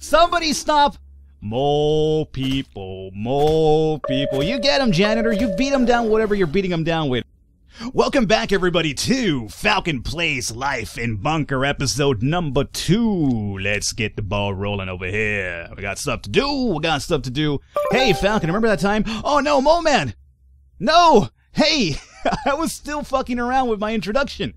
Somebody stop! Mole people, mole people. You get them, janitor. You beat them down, whatever you're beating them down with. Welcome back, everybody, to Falcon Plays Life in Bunker episode number two. Let's get the ball rolling over here. We got stuff to do. We got stuff to do. Hey, Falcon, remember that time? Oh no, Mole Man! No! Hey! I was still fucking around with my introduction.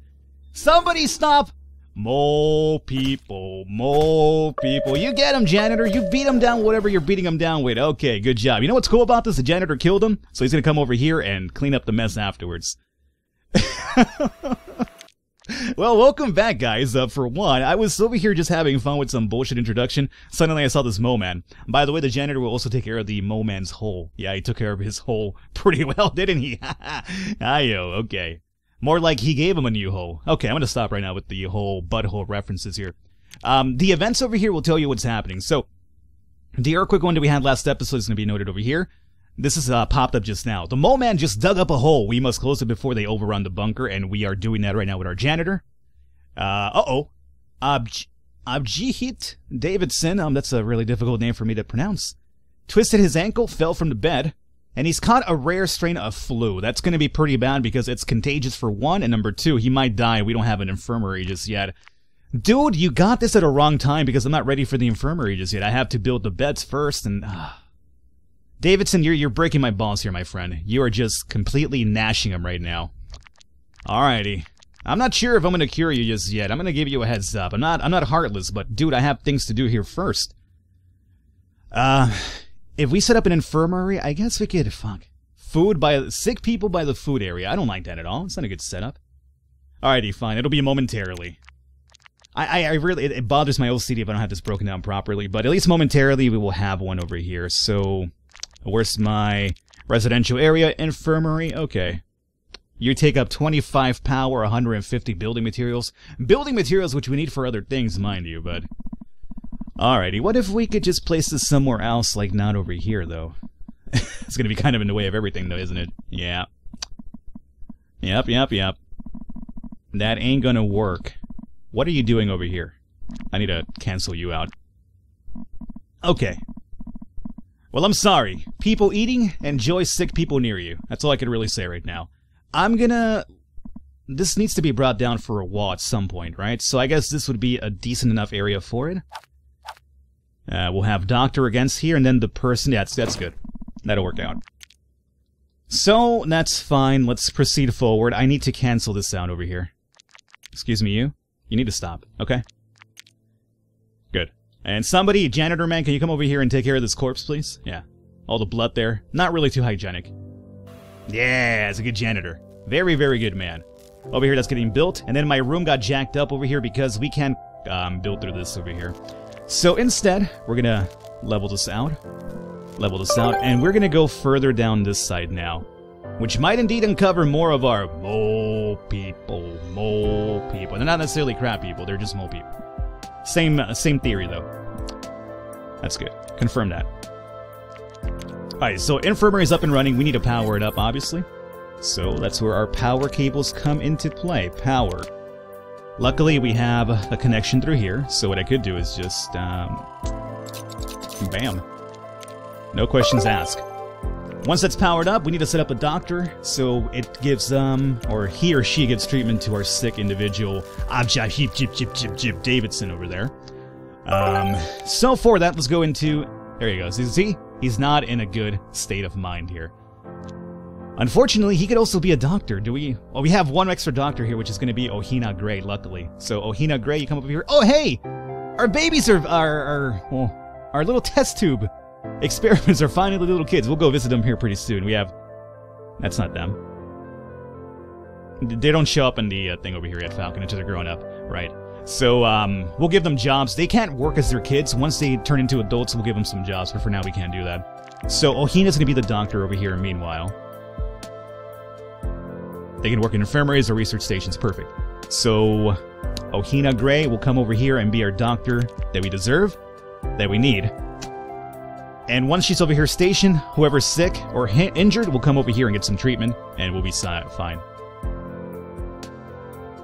Somebody stop! Mole people, mole people. You get him, janitor. You beat him down, whatever you're beating him down with. Okay, good job. You know what's cool about this? The janitor killed him, so he's gonna come over here and clean up the mess afterwards. well, welcome back, guys. Uh, for one, I was over here just having fun with some bullshit introduction. Suddenly, I saw this Mo Man. By the way, the janitor will also take care of the Mo Man's hole. Yeah, he took care of his hole pretty well, didn't he? Ayo, okay. More like he gave him a new hole. Okay, I'm gonna stop right now with the whole butthole references here. Um, the events over here will tell you what's happening. So, the earthquake one that we had last episode is gonna be noted over here. This is uh, popped up just now. The mole man just dug up a hole. We must close it before they overrun the bunker, and we are doing that right now with our janitor. Uh, uh-oh. Abj- Abjihit Davidson, um, that's a really difficult name for me to pronounce. Twisted his ankle, fell from the bed, and he's caught a rare strain of flu. That's going to be pretty bad because it's contagious for one, and number two, he might die. We don't have an infirmary just yet. Dude, you got this at a wrong time because I'm not ready for the infirmary just yet. I have to build the beds first, and... Uh, Davidson, you're, you're breaking my balls here, my friend. You are just completely gnashing them right now. Alrighty. I'm not sure if I'm gonna cure you just yet. I'm gonna give you a heads up. I'm not, I'm not heartless, but dude, I have things to do here first. Uh, if we set up an infirmary, I guess we could, fuck. Food by, sick people by the food area. I don't like that at all. It's not a good setup. Alrighty, fine. It'll be momentarily. I, I, I really, it, it bothers my OCD if I don't have this broken down properly, but at least momentarily we will have one over here, so... Where's my residential area? Infirmary? Okay. You take up 25 power, 150 building materials. Building materials which we need for other things, mind you, but... Alrighty, what if we could just place this somewhere else, like not over here, though? it's gonna be kind of in the way of everything, though, isn't it? Yeah. Yep, yep, yep. That ain't gonna work. What are you doing over here? I need to cancel you out. Okay, well, I'm sorry. People eating, enjoy sick people near you. That's all I can really say right now. I'm gonna... This needs to be brought down for a wall at some point, right? So I guess this would be a decent enough area for it. Uh, we'll have doctor against here, and then the person... Yeah, that's, that's good. That'll work out. So, that's fine. Let's proceed forward. I need to cancel this sound over here. Excuse me, you? You need to stop, okay? Good. And somebody, janitor man, can you come over here and take care of this corpse, please? Yeah. All the blood there. Not really too hygienic. Yeah, it's a good janitor. Very, very good man. Over here, that's getting built. And then my room got jacked up over here because we can't um, build through this over here. So instead, we're gonna level this out. Level this out. And we're gonna go further down this side now. Which might indeed uncover more of our mole people. Mole people. They're not necessarily crap people, they're just mole people. Same, uh, same theory, though. That's good. Confirm that. Alright, so infirmary is up and running. We need to power it up, obviously. So that's where our power cables come into play. Power. Luckily, we have a connection through here, so what I could do is just, um... Bam. No questions asked. Once that's powered up, we need to set up a doctor, so it gives, um, or he or she gives treatment to our sick individual, Abjahip Jip Jip Jip Jip Davidson over there. Um, so for that, let's go into, there he goes. See, he's not in a good state of mind here. Unfortunately, he could also be a doctor. Do we? Well, we have one extra doctor here, which is going to be Ohina Gray, luckily. So, Ohina Gray, you come up here. Oh, hey! Our babies are, are, are, well, our little test tube Experiments are finally little kids. We'll go visit them here pretty soon. We have... That's not them. They don't show up in the uh, thing over here yet, Falcon, until they're grown up. Right. So, um, we'll give them jobs. They can't work as their kids. Once they turn into adults, we'll give them some jobs, but for now we can't do that. So, Ohina's gonna be the doctor over here, meanwhile. They can work in infirmaries or research stations. Perfect. So, Ohina Gray will come over here and be our doctor that we deserve, that we need. And once she's over here stationed, whoever's sick or injured will come over here and get some treatment, and we'll be fine.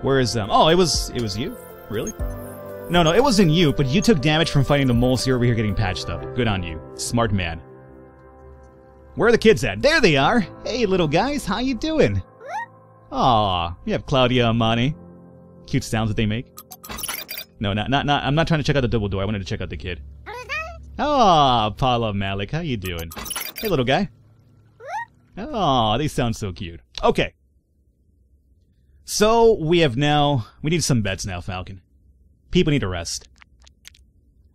Where is um? Oh, it was it was you, really? No, no, it wasn't you, but you took damage from fighting the moles here over here getting patched up. Good on you. Smart man. Where are the kids at? There they are! Hey, little guys, how you doing? Aw, we have Claudia Monty. Cute sounds that they make. No, not, not, not, I'm not trying to check out the double door, I wanted to check out the kid. Aw, Paula Malik, how you doing? Hey, little guy. Aw, they sound so cute. Okay. So, we have now, we need some beds now, Falcon. People need to rest.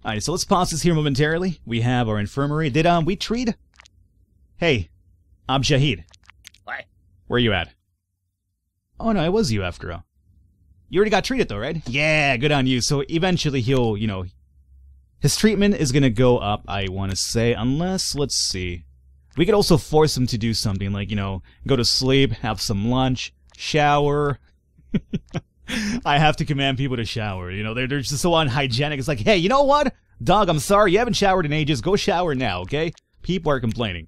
Alright, so let's pause this here momentarily. We have our infirmary. Did, um, we treat... Hey, I'm Shahid. What? Where you at? Oh no, it was you after all. You already got treated though, right? Yeah, good on you. So eventually he'll, you know, his treatment is gonna go up, I wanna say, unless, let's see. We could also force him to do something like, you know, go to sleep, have some lunch, shower. I have to command people to shower. You know, they're, they're just so unhygienic. It's like, hey, you know what? Dog, I'm sorry, you haven't showered in ages. Go shower now, okay? People are complaining.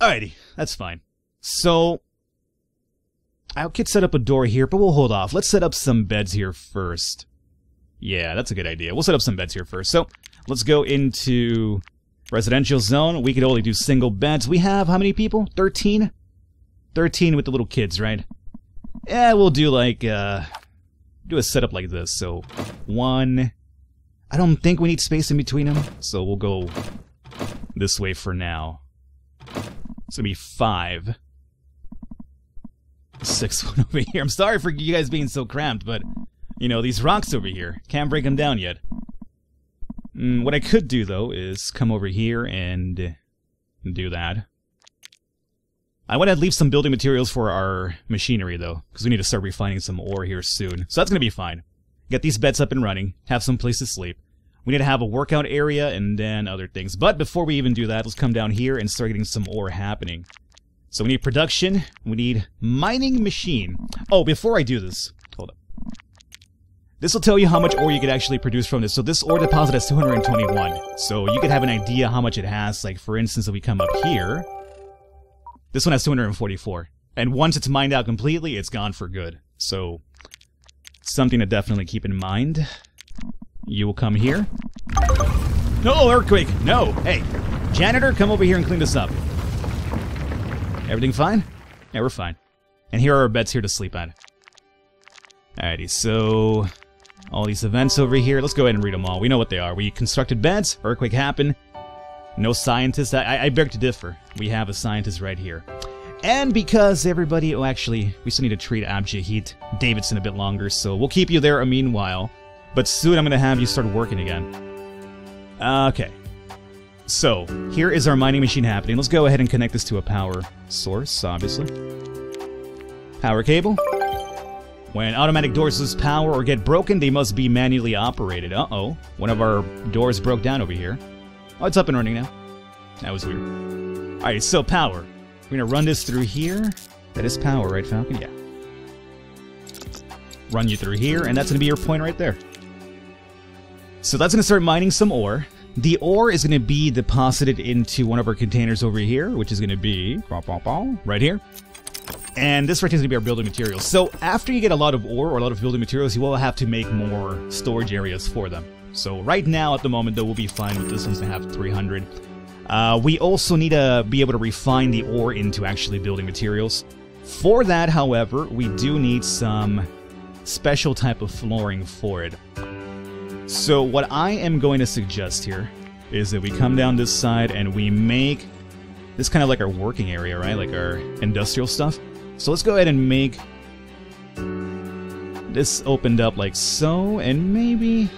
Alrighty, that's fine. So, I could set up a door here, but we'll hold off. Let's set up some beds here first. Yeah, that's a good idea. We'll set up some beds here first. So, let's go into residential zone. We could only do single beds. We have how many people? 13? 13 with the little kids, right? Yeah, we'll do like, uh, do a setup like this. So, one. I don't think we need space in between them, so we'll go this way for now. It's gonna be five. Six one over here. I'm sorry for you guys being so cramped, but, you know, these rocks over here, can't break them down yet. Mm, what I could do, though, is come over here and do that. I want to leave some building materials for our machinery, though, because we need to start refining some ore here soon. So that's to be fine. Get these beds up and running, have some place to sleep. We need to have a workout area and then other things. But before we even do that, let's come down here and start getting some ore happening. So we need production, we need mining machine. Oh, before I do this, hold up. This will tell you how much ore you could actually produce from this. So this ore deposit has 221. So you could have an idea how much it has. Like, for instance, if we come up here, this one has 244. And once it's mined out completely, it's gone for good. So, something to definitely keep in mind. You will come here. No, earthquake! No! Hey, janitor, come over here and clean this up. Everything fine? Yeah, we're fine. And here are our beds here to sleep at. Alrighty, so... All these events over here, let's go ahead and read them all. We know what they are. We constructed beds, earthquake happened, no scientist. I, I beg to differ. We have a scientist right here. And because everybody, oh actually, we still need to treat Abjahit Davidson a bit longer, so we'll keep you there a meanwhile. But soon I'm going to have you start working again. Okay. So, here is our mining machine happening. Let's go ahead and connect this to a power source, obviously. Power cable. When automatic doors lose power or get broken, they must be manually operated. Uh-oh. One of our doors broke down over here. Oh, it's up and running now. That was weird. Alright, so power. We're gonna run this through here. That is power, right, Falcon? Yeah. Run you through here, and that's gonna be your point right there. So that's gonna start mining some ore. The ore is gonna be deposited into one of our containers over here, which is gonna be right here. And this right here is going to be our building materials. So after you get a lot of ore or a lot of building materials, you will have to make more storage areas for them. So right now, at the moment, though, we'll be fine with this going to have 300. Uh, we also need to be able to refine the ore into actually building materials. For that, however, we do need some special type of flooring for it. So what I am going to suggest here is that we come down this side and we make this kind of like our working area, right? Like our industrial stuff. So let's go ahead and make this opened up like so, and maybe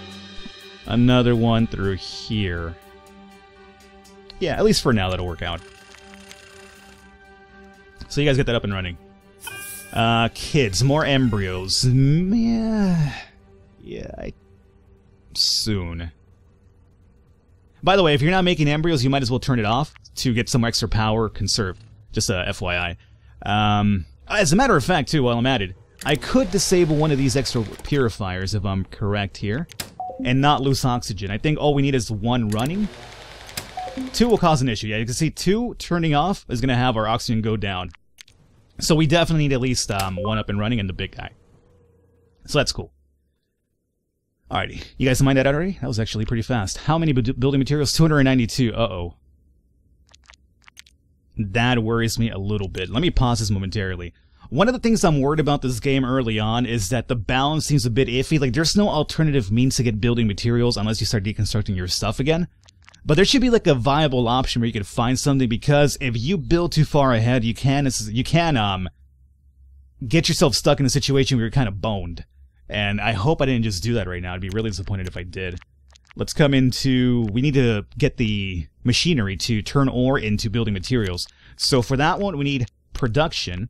another one through here. Yeah, at least for now that'll work out. So you guys get that up and running. Uh, kids, more embryos. Yeah, yeah, I... soon. By the way, if you're not making embryos, you might as well turn it off to get some extra power conserved. Just a FYI. Um, as a matter of fact, too, while I'm at it, I could disable one of these extra purifiers, if I'm correct here, and not lose oxygen. I think all we need is one running. Two will cause an issue. Yeah, you can see two turning off is going to have our oxygen go down. So we definitely need at least um, one up and running and the big guy. So that's cool. Alrighty, you guys mind that already? That was actually pretty fast. How many building materials? 292. Uh-oh. That worries me a little bit. Let me pause this momentarily. One of the things I'm worried about this game early on is that the balance seems a bit iffy. Like, there's no alternative means to get building materials unless you start deconstructing your stuff again. But there should be like a viable option where you can find something because if you build too far ahead, you can you can um get yourself stuck in a situation where you're kind of boned. And I hope I didn't just do that right now. I'd be really disappointed if I did. Let's come into, we need to get the machinery to turn ore into building materials. So for that one, we need production.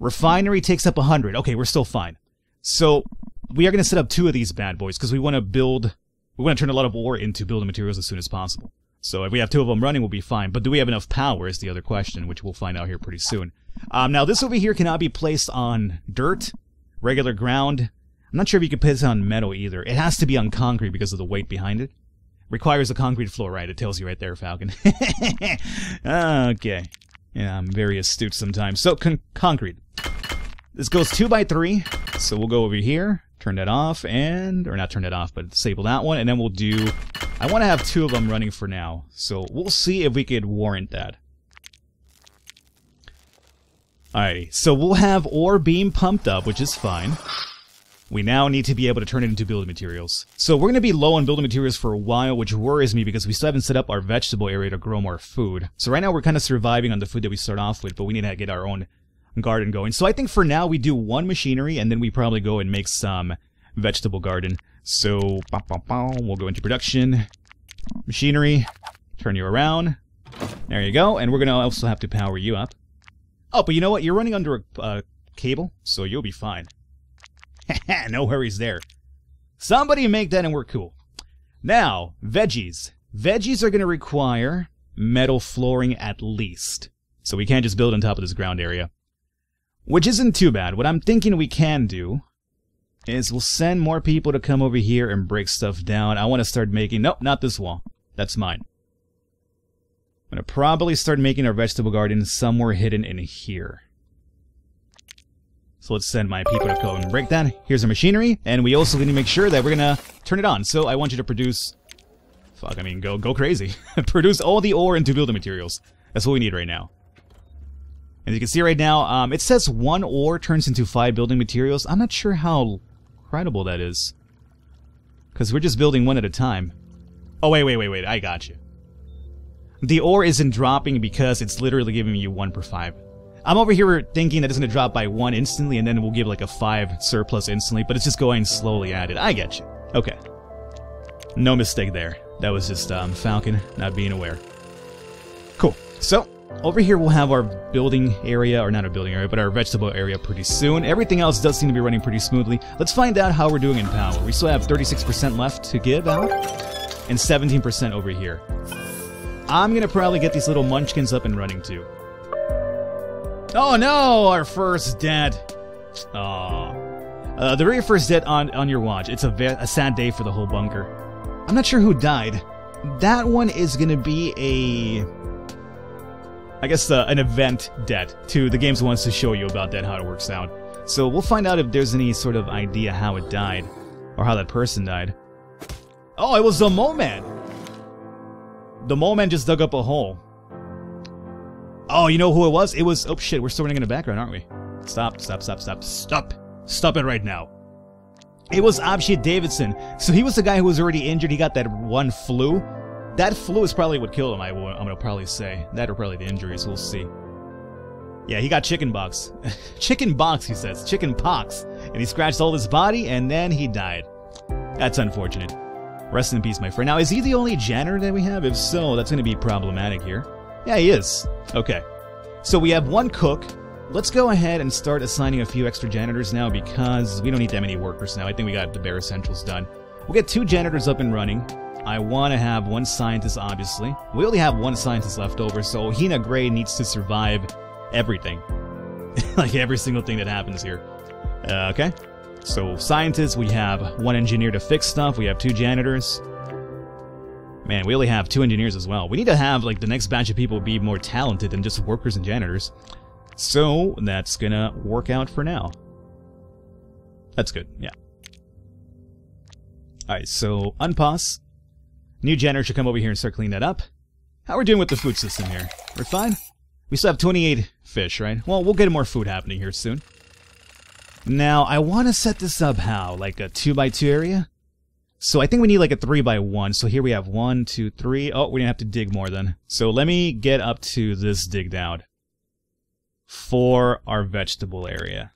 Refinery takes up 100. Okay, we're still fine. So we are going to set up two of these bad boys because we want to build, we want to turn a lot of ore into building materials as soon as possible. So if we have two of them running, we'll be fine. But do we have enough power is the other question, which we'll find out here pretty soon. Um, now this over here cannot be placed on dirt regular ground. I'm not sure if you can put this on metal either. It has to be on concrete because of the weight behind it. Requires a concrete floor, right? It tells you right there, Falcon. okay. Yeah, I'm very astute sometimes. So, con concrete. This goes 2 by 3 so we'll go over here, turn that off, and... Or not turn that off, but disable that one, and then we'll do... I want to have two of them running for now, so we'll see if we could warrant that. Alrighty, so we'll have ore beam pumped up, which is fine. We now need to be able to turn it into building materials. So we're going to be low on building materials for a while, which worries me because we still haven't set up our vegetable area to grow more food. So right now we're kind of surviving on the food that we start off with, but we need to get our own garden going. So I think for now we do one machinery and then we probably go and make some vegetable garden. So we'll go into production, machinery, turn you around. There you go. And we're going to also have to power you up. Oh, but you know what? You're running under a uh, cable, so you'll be fine. no worries there. Somebody make that and we're cool. Now, veggies. Veggies are going to require metal flooring at least. So we can't just build on top of this ground area. Which isn't too bad. What I'm thinking we can do is we'll send more people to come over here and break stuff down. I want to start making... Nope, not this wall. That's mine. I'm going to probably start making our vegetable garden somewhere hidden in here. So let's send my people to go and break that. Here's our machinery, and we also need to make sure that we're going to turn it on. So I want you to produce... Fuck, I mean, go go crazy. produce all the ore into building materials. That's what we need right now. As you can see right now, um, it says one ore turns into five building materials. I'm not sure how credible that is. Because we're just building one at a time. Oh, wait, wait, wait, wait. I got you. The ore isn't dropping because it's literally giving you 1 per 5. I'm over here thinking that it's going to drop by 1 instantly and then we'll give like a 5 surplus instantly, but it's just going slowly at it. I get you. Okay. No mistake there. That was just um, Falcon not being aware. Cool. So, over here we'll have our building area, or not a building area, but our vegetable area pretty soon. Everything else does seem to be running pretty smoothly. Let's find out how we're doing in power. We still have 36% left to give out, and 17% over here. I'm gonna probably get these little munchkins up and running too. Oh no, our first dead. Aw. Uh, the very first dead on, on your watch. It's a, a sad day for the whole bunker. I'm not sure who died. That one is gonna be a... I guess uh, an event debt to the games wants to show you about that, how it works out. So we'll find out if there's any sort of idea how it died, or how that person died. Oh, it was the Mole Man! The mole man just dug up a hole. Oh, you know who it was? It was... Oh, shit, we're still running in the background, aren't we? Stop, stop, stop, stop, stop. Stop it right now. It was Abshit Davidson. So he was the guy who was already injured. He got that one flu. That flu is probably what killed him, I, am to probably say. That or probably the injuries. We'll see. Yeah, he got chicken box. chicken box, he says. Chicken pox. And he scratched all his body, and then he died. That's unfortunate. Rest in peace, my friend. Now, is he the only janitor that we have? If so, that's going to be problematic here. Yeah, he is. Okay. So we have one cook. Let's go ahead and start assigning a few extra janitors now because we don't need that many workers now. I think we got the bare essentials done. We'll get two janitors up and running. I want to have one scientist, obviously. We only have one scientist left over, so Hina Gray needs to survive everything. like every single thing that happens here. Uh, okay. So scientists, we have one engineer to fix stuff, we have two janitors. Man, we only have two engineers as well. We need to have, like, the next batch of people be more talented than just workers and janitors. So, that's gonna work out for now. That's good, yeah. Alright, so unpause. New janitor should come over here and start cleaning that up. How are we doing with the food system here? We're fine? We still have 28 fish, right? Well, we'll get more food happening here soon. Now, I want to set this up how? Like a 2 by 2 area? So I think we need like a 3 by 1 So here we have one, two, three. Oh, we didn't have to dig more then. So let me get up to this digged out. For our vegetable area.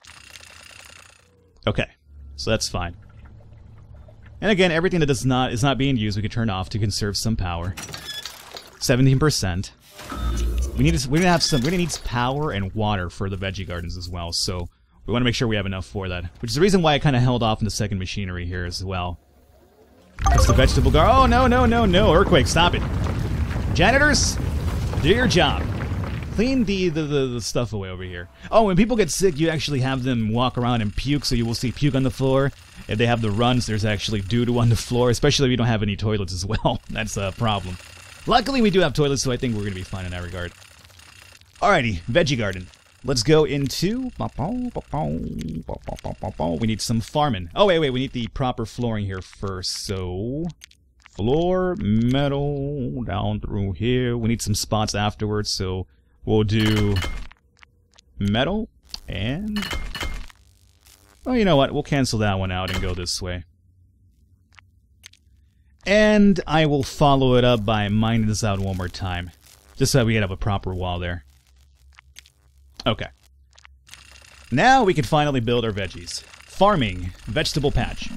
Okay. So that's fine. And again, everything that does not is not being used, we could turn off to conserve some power. 17%. We need to, we're gonna have some we're gonna need power and water for the veggie gardens as well, so we want to make sure we have enough for that. Which is the reason why I kind of held off in the second machinery here as well. It's the vegetable garden. Oh no no no no! Earthquake! Stop it! Janitors, do your job. Clean the, the, the, the, stuff away over here. Oh, when people get sick, you actually have them walk around and puke, so you will see puke on the floor. If they have the runs, there's actually doo-doo on the floor, especially if you don't have any toilets as well. That's a problem. Luckily, we do have toilets, so I think we're going to be fine in that regard. Alrighty, veggie garden. Let's go into... We need some farming. Oh, wait, wait, we need the proper flooring here first, so... Floor, metal, down through here. We need some spots afterwards, so We'll do metal and... Oh, you know what? We'll cancel that one out and go this way. And I will follow it up by mining this out one more time. Just so we can have a proper wall there. Okay. Now we can finally build our veggies. Farming. Vegetable patch.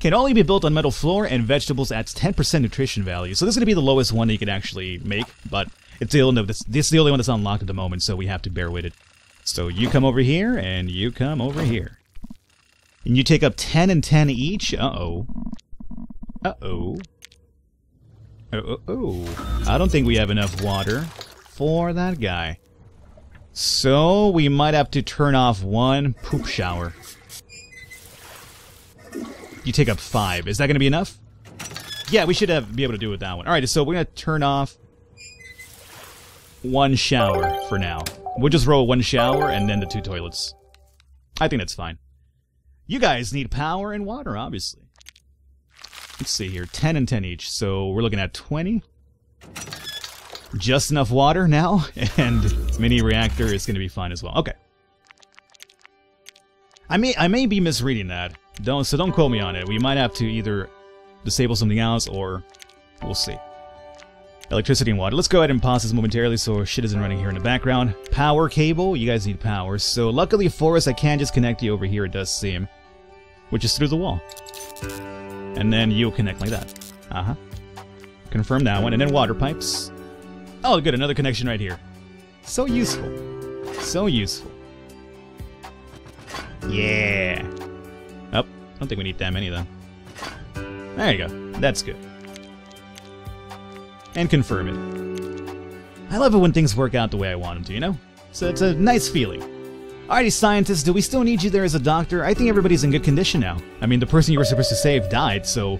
Can only be built on metal floor and vegetables adds 10% nutrition value. So this is going to be the lowest one that you can actually make, but it's the only, this, this is the only one that's unlocked at the moment, so we have to bear with it. So you come over here, and you come over here. And you take up 10 and 10 each? Uh-oh. Uh-oh. Oh-oh-oh. I don't think we have enough water for that guy. So, we might have to turn off one poop shower. You take up five. Is that going to be enough? Yeah, we should have be able to do it with that one. Alright, so we're going to turn off one shower for now. We'll just roll one shower and then the two toilets. I think that's fine. You guys need power and water, obviously. Let's see here, 10 and 10 each, so we're looking at 20. Just enough water now, and mini reactor is going to be fine as well. Okay. I may I may be misreading that. Don't so don't quote me on it. We might have to either disable something else or we'll see. Electricity and water. Let's go ahead and pause this momentarily so shit isn't running here in the background. Power cable. You guys need power. So luckily for us, I can just connect you over here, it does seem. Which is through the wall. And then you'll connect like that. Uh-huh. Confirm that one. And then water pipes. Oh, good. Another connection right here. So useful. So useful. Yeah. Oh, I don't think we need that many, though. There you go. That's good and confirm it. I love it when things work out the way I want them to, you know? So it's a nice feeling. Alrighty, scientists, do we still need you there as a doctor? I think everybody's in good condition now. I mean, the person you were supposed to save died, so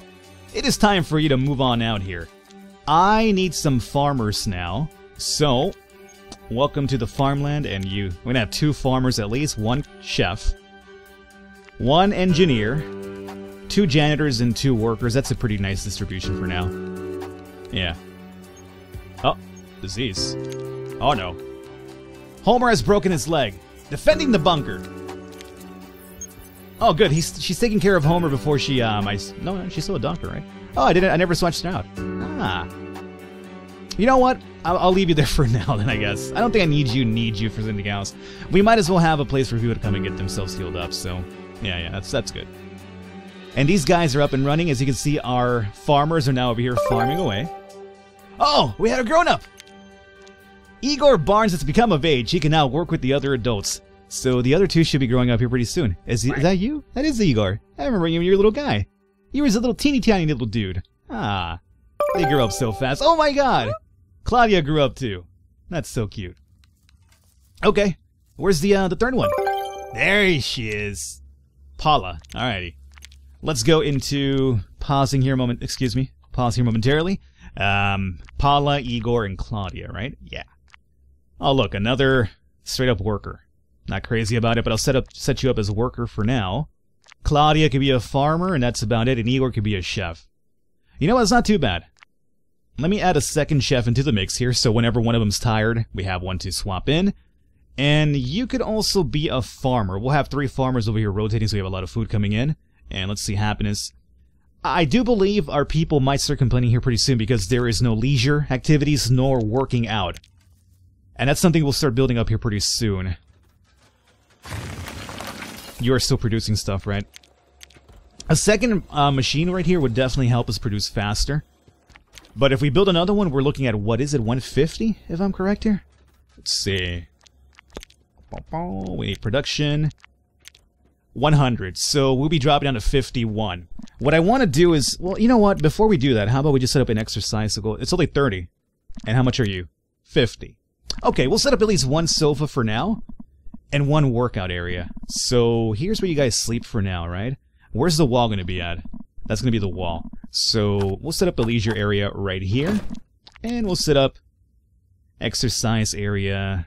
it is time for you to move on out here. I need some farmers now, so welcome to the farmland, and you. We're gonna have two farmers at least, one chef, one engineer, two janitors, and two workers. That's a pretty nice distribution for now. Yeah. Oh, disease. Oh no. Homer has broken his leg. Defending the bunker. Oh, good. He's she's taking care of Homer before she um. I no, no, she's still a doctor, right? Oh, I didn't. I never switched it out. Ah. You know what? I'll, I'll, leave you there for now, then I guess. I don't think I need you. Need you for else. We might as well have a place for people to come and get themselves healed up. So, yeah, yeah, that's that's good. And these guys are up and running. As you can see, our farmers are now over here farming away. Oh, we had a grown up! Igor Barnes has become of age. He can now work with the other adults. So the other two should be growing up here pretty soon. Is, is that you? That is Igor. I remember you when you were a little guy. You was a little teeny tiny little dude. Ah. They grew up so fast. Oh my god! Claudia grew up too. That's so cute. Okay. Where's the uh, the third one? There she is. Paula. Alrighty. Let's go into pausing here a moment. Excuse me. Pause here momentarily. Um, Paula, Igor, and Claudia, right? Yeah. Oh, look, another straight up worker. Not crazy about it, but I'll set up set you up as a worker for now. Claudia could be a farmer, and that's about it, and Igor could be a chef. You know what, it's not too bad. Let me add a second chef into the mix here, so whenever one of them's tired, we have one to swap in. And you could also be a farmer. We'll have three farmers over here rotating, so we have a lot of food coming in. And let's see, happiness. I do believe our people might start complaining here pretty soon because there is no leisure activities nor working out. And that's something we'll start building up here pretty soon. You are still producing stuff, right? A second uh, machine right here would definitely help us produce faster. But if we build another one, we're looking at, what is it, 150, if I'm correct here? Let's see. We need production. 100. So we'll be dropping down to 51. What I want to do is, well, you know what? Before we do that, how about we just set up an exercise to go? It's only 30. And how much are you? 50. Okay, we'll set up at least one sofa for now and one workout area. So here's where you guys sleep for now, right? Where's the wall going to be at? That's going to be the wall. So we'll set up a leisure area right here. And we'll set up exercise area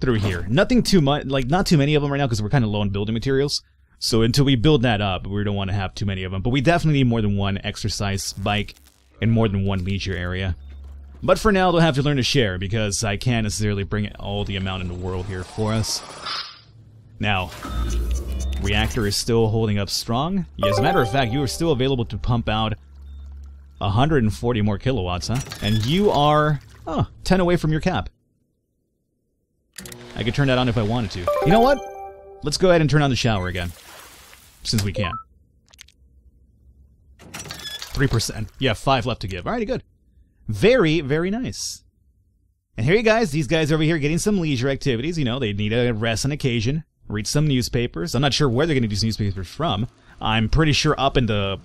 through here. Nothing too much, like not too many of them right now because we're kind of low on building materials. So until we build that up, we don't want to have too many of them. But we definitely need more than one exercise bike and more than one leisure area. But for now, they'll have to learn to share because I can't necessarily bring all the amount in the world here for us. Now, reactor is still holding up strong. Yeah, as a matter of fact, you are still available to pump out 140 more kilowatts, huh? And you are, oh, 10 away from your cap. I could turn that on if I wanted to. You know what? Let's go ahead and turn on the shower again. Since we can. 3%. Yeah, 5 left to give. Alrighty, good. Very, very nice. And here you guys, these guys over here getting some leisure activities. You know, they need a rest on occasion. Read some newspapers. I'm not sure where they're going to do these newspapers from. I'm pretty sure up in the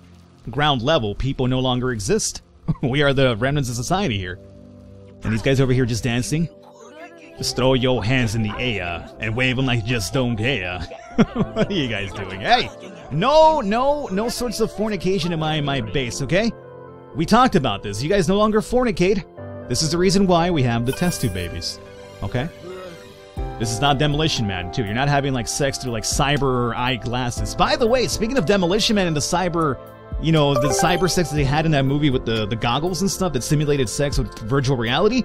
ground level, people no longer exist. we are the remnants of society here. And these guys over here just dancing. Just throw your hands in the air and wave them like you just don't care. what are you guys doing? Hey! No, no, no sorts of fornication in my, my base, okay? We talked about this. You guys no longer fornicate. This is the reason why we have the test tube babies. Okay? This is not Demolition Man, too. You're not having, like, sex through, like, cyber eyeglasses. By the way, speaking of Demolition Man and the cyber, you know, the cyber sex that they had in that movie with the, the goggles and stuff that simulated sex with virtual reality,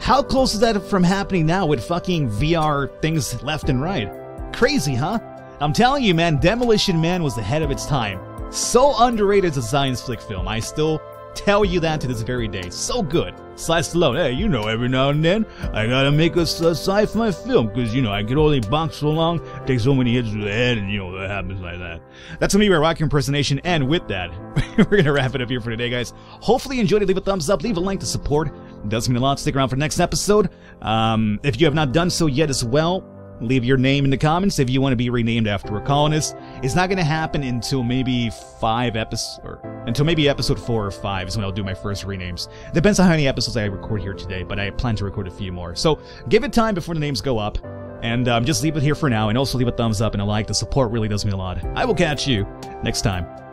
how close is that from happening now with fucking VR things left and right? Crazy, huh? I'm telling you, man, Demolition Man was ahead of its time. So underrated as a science flick film. I still tell you that to this very day. So good. Sly Stallone, hey, you know, every now and then I gotta make a, a sci-fi film because you know I can only box so long, take so many hits to the head, and you know that happens like that. That's me, my rock impersonation, and with that, we're gonna wrap it up here for today, guys. Hopefully you enjoyed it. Leave a thumbs up, leave a like to support. It does mean a lot. Stick around for next episode. Um, if you have not done so yet as well, leave your name in the comments if you want to be renamed after a colonist. It's not going to happen until maybe five episodes, or until maybe episode four or five is when I'll do my first renames. Depends on how many episodes I record here today, but I plan to record a few more. So give it time before the names go up. And um, just leave it here for now, and also leave a thumbs up and a like. The support really does mean a lot. I will catch you next time.